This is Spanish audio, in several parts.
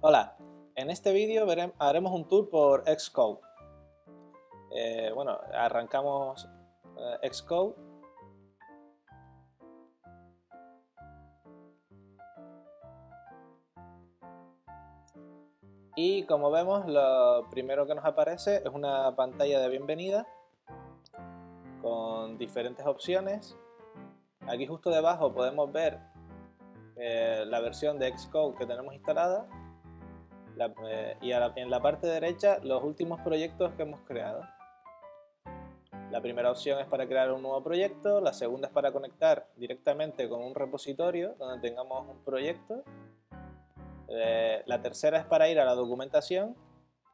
Hola, en este vídeo haremos un tour por Xcode. Eh, bueno, arrancamos eh, Xcode. Y como vemos, lo primero que nos aparece es una pantalla de bienvenida con diferentes opciones. Aquí justo debajo podemos ver eh, la versión de Xcode que tenemos instalada eh, y en la parte derecha los últimos proyectos que hemos creado. La primera opción es para crear un nuevo proyecto, la segunda es para conectar directamente con un repositorio donde tengamos un proyecto, eh, la tercera es para ir a la documentación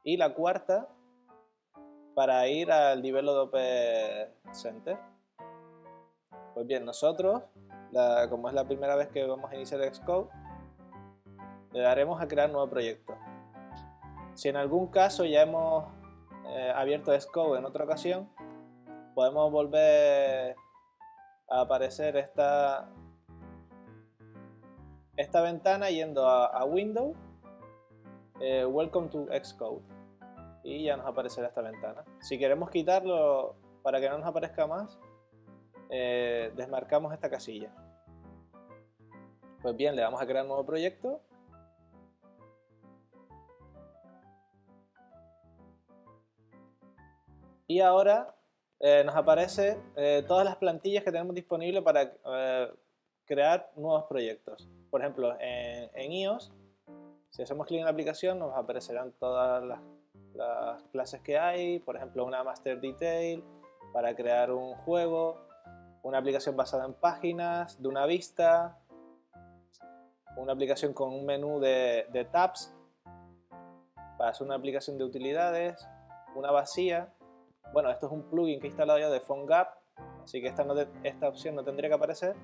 y la cuarta para ir al Developer Center. Pues bien, nosotros, como es la primera vez que vamos a iniciar Xcode, le daremos a crear nuevo proyecto. Si en algún caso ya hemos eh, abierto Xcode en otra ocasión, podemos volver a aparecer esta, esta ventana yendo a, Windows, eh, Welcome to Xcode, y ya nos aparecerá esta ventana. Si queremos quitarlo para que no nos aparezca más, eh, desmarcamos esta casilla. Pues bien, le vamos a crear un nuevo proyecto Y ahora eh, nos aparece eh, todas las plantillas que tenemos disponibles para eh, crear nuevos proyectos. Por ejemplo, en, iOS, si hacemos clic en la aplicación, nos aparecerán todas las, las clases que hay. Por ejemplo, una Master Detail para crear un juego, una aplicación basada en páginas, de una vista, una aplicación con un menú de, de tabs, para hacer una aplicación de utilidades, una vacía, bueno, esto es un plugin que he instalado ya de PhoneGap, así que esta, esta opción no tendría que aparecer.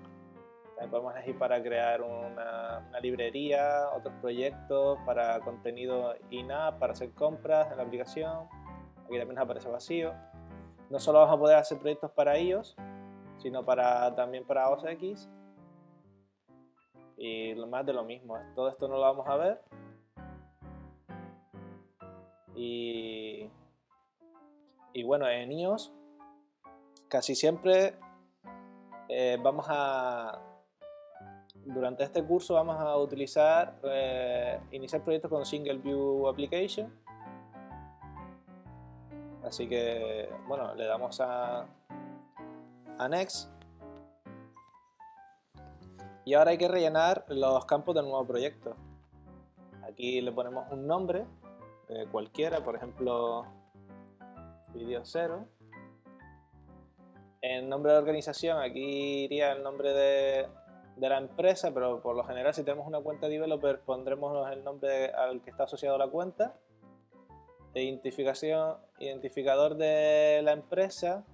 También podemos elegir para crear una, librería, otros proyectos para contenido in-app, para hacer compras en la aplicación. Aquí también nos aparece vacío. No solo vamos a poder hacer proyectos para ellos, sino para, también para OS X. Y más de lo mismo. Todo esto no lo vamos a ver. Y y bueno, en iOS casi siempre eh, vamos a, durante este curso vamos a utilizar, eh, iniciar proyectos con Single View Application. Así que, bueno, le damos a, a Next. Y ahora hay que rellenar los campos del nuevo proyecto. Aquí le ponemos un nombre, eh, cualquiera, por ejemplo, vídeo 0. En nombre de organización, aquí iría el nombre de, la empresa, pero por lo general si tenemos una cuenta developer pondremos el nombre al que está asociado la cuenta. Identificación, identificador de la empresa.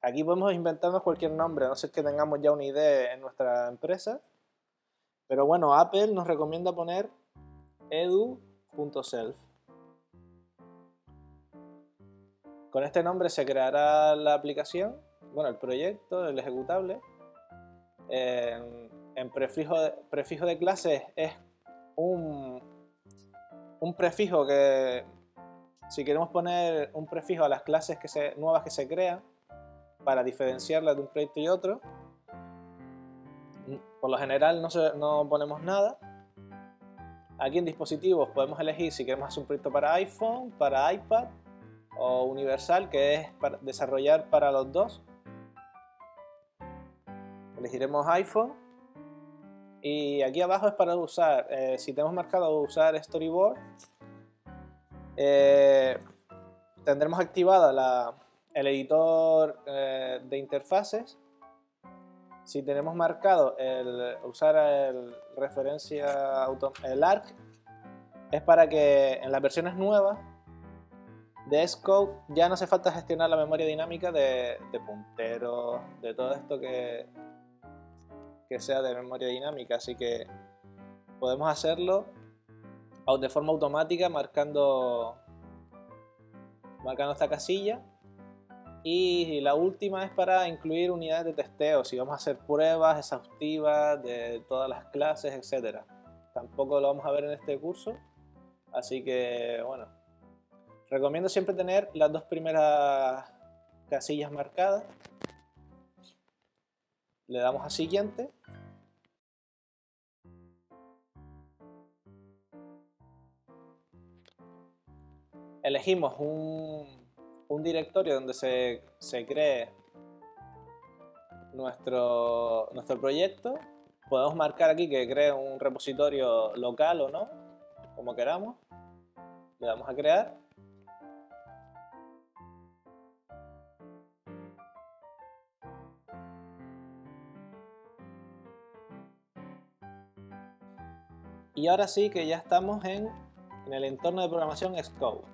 Aquí podemos inventarnos cualquier nombre, no sé que tengamos ya una idea en nuestra empresa. Pero bueno, Apple nos recomienda poner edu.self. Con este nombre se creará la aplicación, bueno, el proyecto, el ejecutable. en prefijo de, prefijo de clases es un, un prefijo que, si queremos poner un prefijo a las clases que se, nuevas que se crean, para diferenciarlas de un proyecto y otro, por lo general no, no ponemos nada. Aquí en dispositivos podemos elegir si queremos hacer un proyecto para iPhone, para iPad o universal que es para desarrollar para los dos. Elegiremos iPhone y aquí abajo es para usar, eh, si tenemos marcado usar Storyboard, eh, tendremos activada el editor eh, de interfaces. Si tenemos marcado el usar el referencia el ARC, es para que en las versiones nuevas de Xcode ya no hace falta gestionar la memoria dinámica de, punteros, de todo esto que, que sea de memoria dinámica, así que podemos hacerlo de forma automática marcando, marcando esta casilla y la última es para incluir unidades de testeo, si vamos a hacer pruebas exhaustivas de todas las clases, etc. tampoco lo vamos a ver en este curso. Así que, bueno, recomiendo siempre tener las dos primeras casillas marcadas. Le damos a siguiente. Elegimos un, directorio donde se, se cree nuestro, nuestro proyecto. Podemos marcar aquí que cree un repositorio local o no, como queramos. Le damos a crear. Y ahora sí que ya estamos en, el entorno de programación Scope.